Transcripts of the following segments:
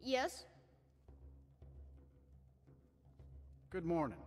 Yes? Good morning.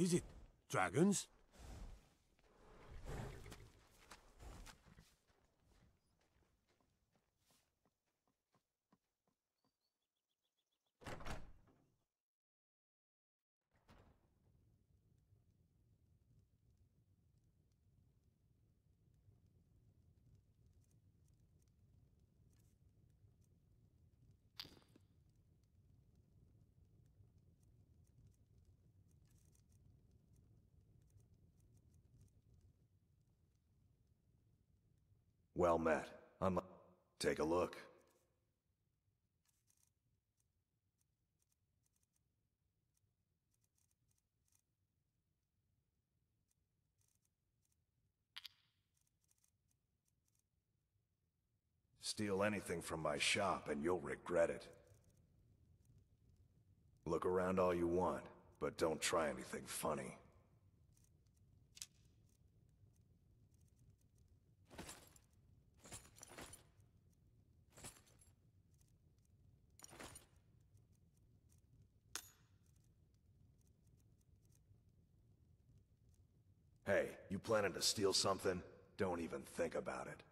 Is it? Dragons? Well met. I'm... Take a look. Steal anything from my shop and you'll regret it. Look around all you want, but don't try anything funny. Hey, you planning to steal something? Don't even think about it.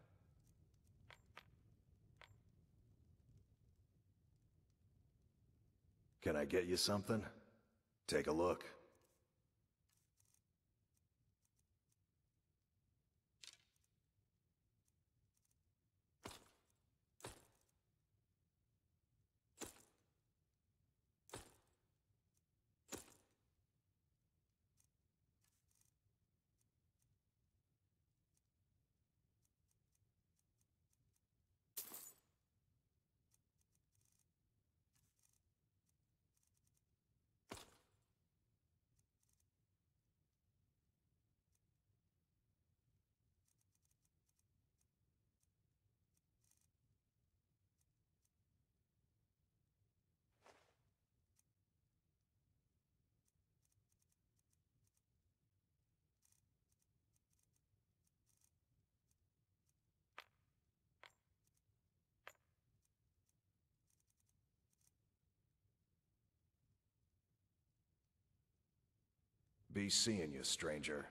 Can I get you something? Take a look. Be seeing you, stranger.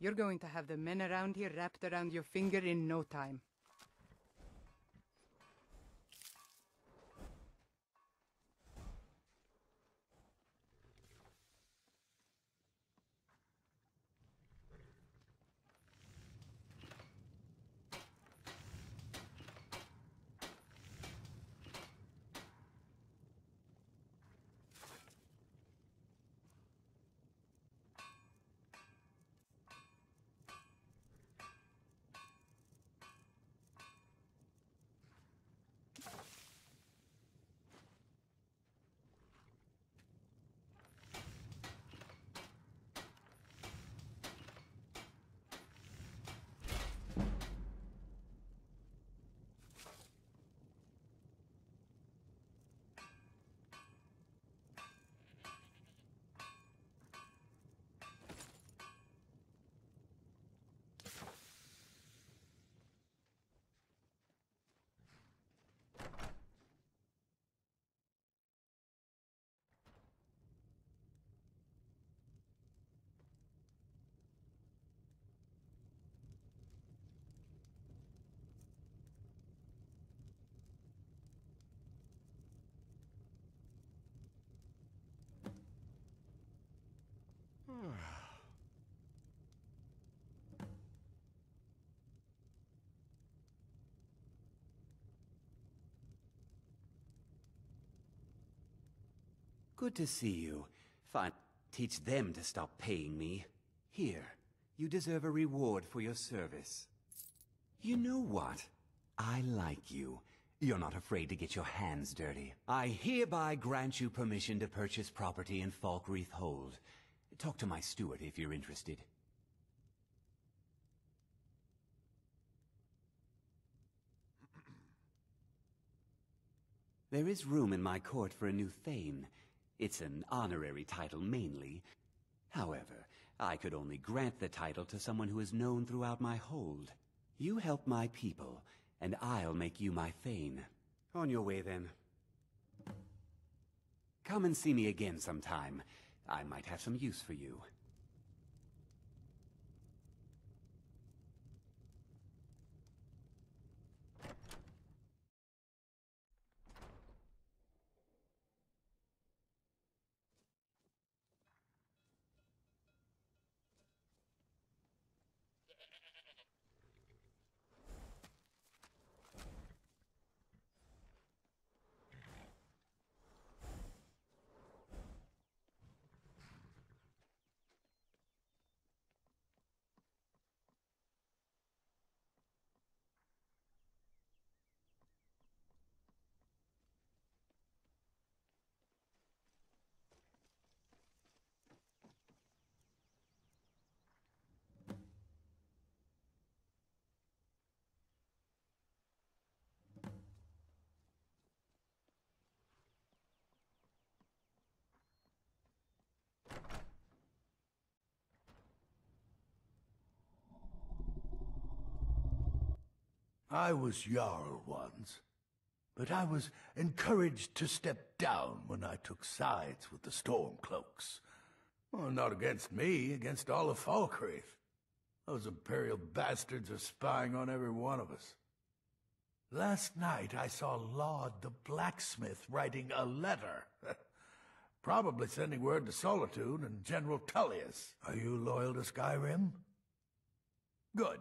You're going to have the men around here wrapped around your finger in no time. Good to see you. Fine. Teach them to stop paying me. Here, you deserve a reward for your service. You know what? I like you. You're not afraid to get your hands dirty. I hereby grant you permission to purchase property in Falkreath Hold. Talk to my steward if you're interested. There is room in my court for a new Thane. It's an honorary title mainly. However, I could only grant the title to someone who is known throughout my hold. You help my people, and I'll make you my Thane. On your way then. Come and see me again sometime. I might have some use for you. I was Jarl once, but I was encouraged to step down when I took sides with the Stormcloaks. Well, not against me, against all of Falkreath. Those Imperial bastards are spying on every one of us. Last night I saw Lod the blacksmith writing a letter. Probably sending word to Solitude and General Tullius. Are you loyal to Skyrim? Good.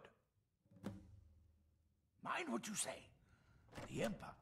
Mind what you say. The Emperor.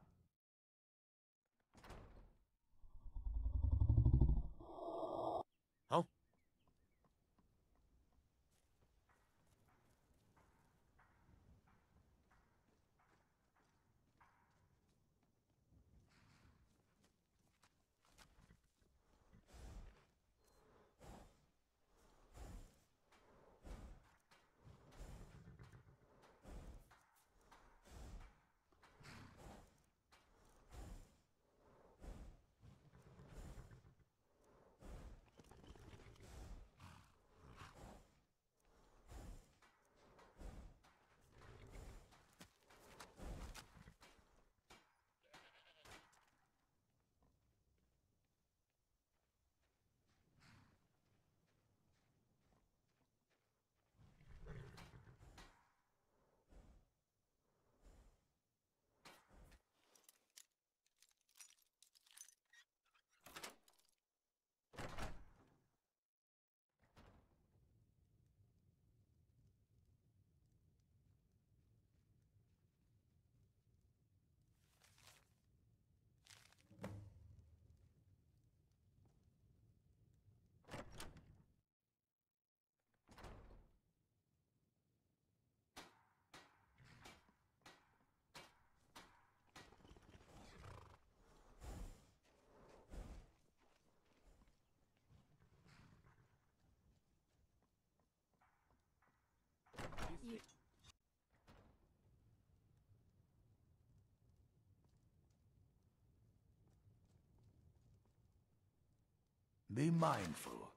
Be mindful.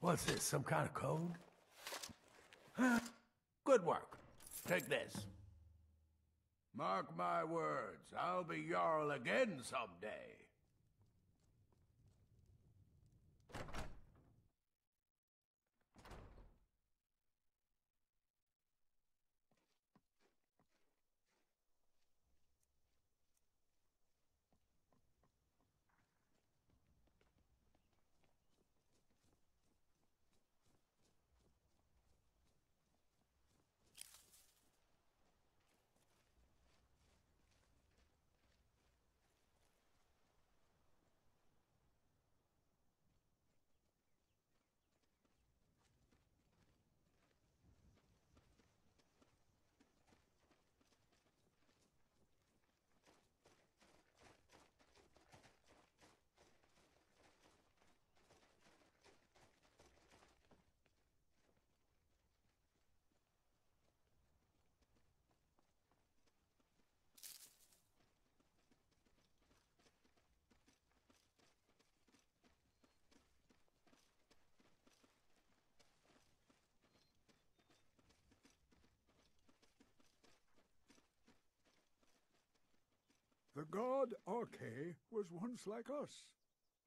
What's this, some kind of code? Good work. Take this. Mark my words, I'll be Jarl again someday. The god Arkay was once like us,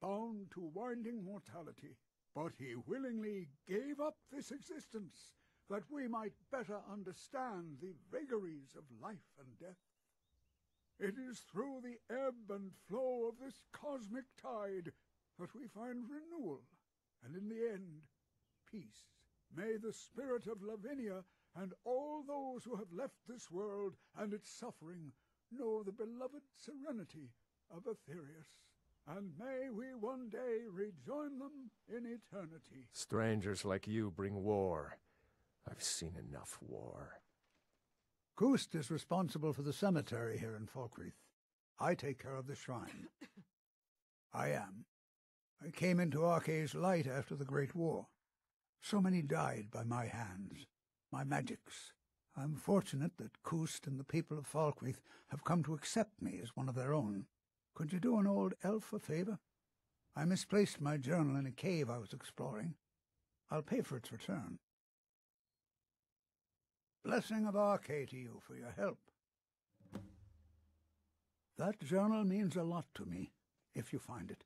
bound to winding mortality, but he willingly gave up this existence that we might better understand the vagaries of life and death. It is through the ebb and flow of this cosmic tide that we find renewal, and in the end, peace. May the spirit of Lavinia and all those who have left this world and its suffering know the beloved serenity of Aetherius, and may we one day rejoin them in eternity. Strangers like you bring war. I've seen enough war. Kust is responsible for the cemetery here in Falkreath. I take care of the shrine. I am. I came into Arkay's light after the Great War. So many died by my hands, my magics. I'm fortunate that Kust and the people of Falkreath have come to accept me as one of their own. Could you do an old elf a favor? I misplaced my journal in a cave I was exploring. I'll pay for its return. Blessing of Arkay to you for your help. That journal means a lot to me, if you find it.